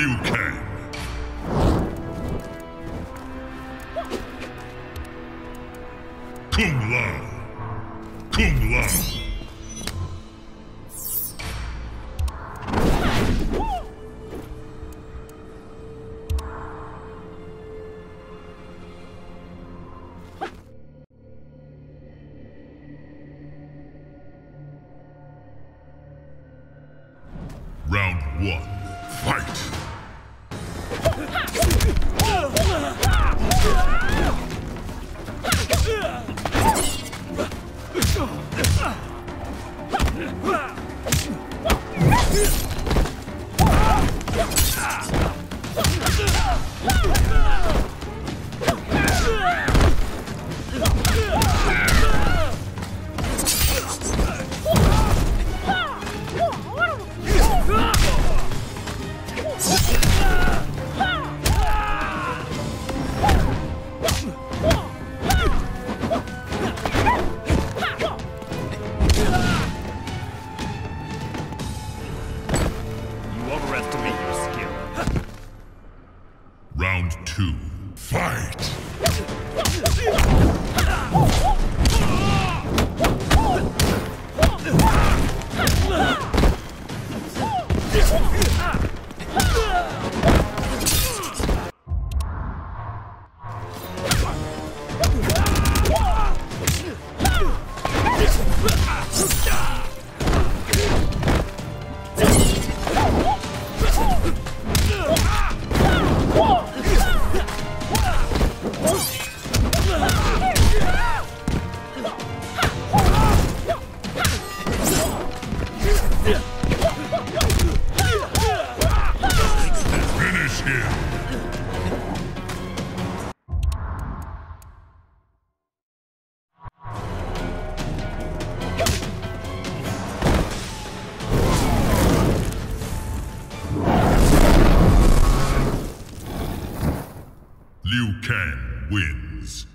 Liu Kang. Kung Lao. Kung Lao. You two. Fight! Liu Kang wins.